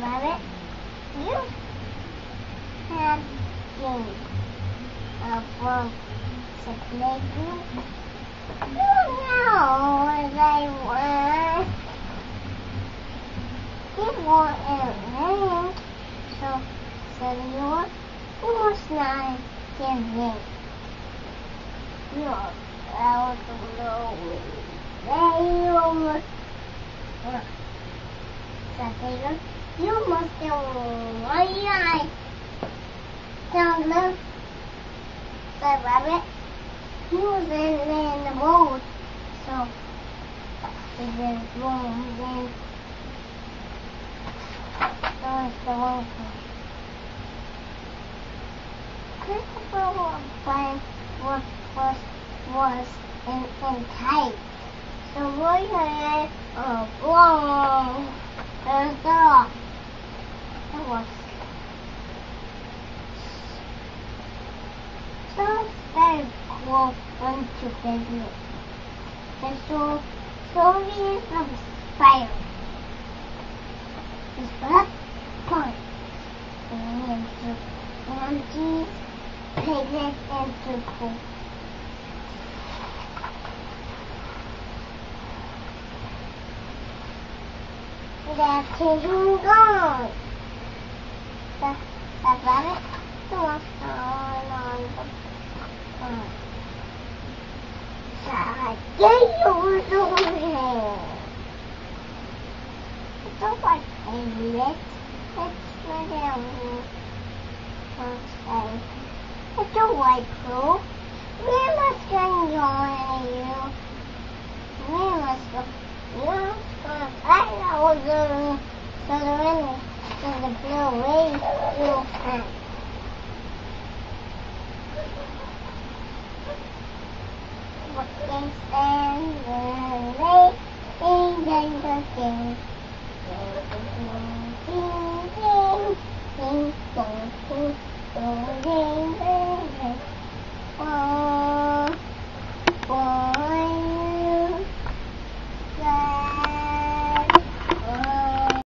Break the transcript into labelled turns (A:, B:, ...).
A: rabbit, you have been a from the playground. You know where they were. It wasn't rain, so Senor, you must not give in. You are out of the way. almost. Sasago, you must right down the the rabbit. He was in, in the road, so he just wrong then. That was the wrong Christopher Brian was was was in in tight. So we had a long and dog. It was so very cool fun to visit. And so stories of fire. Is that fun? And into monkeys, piglets, and cool. That's him gone. The, the rabbit was gone on the pond. So you over It's a white piglet. It's not a It's a white crow. We must join you. We must go. You I was uh, surrender to the blue way you had. Can stand the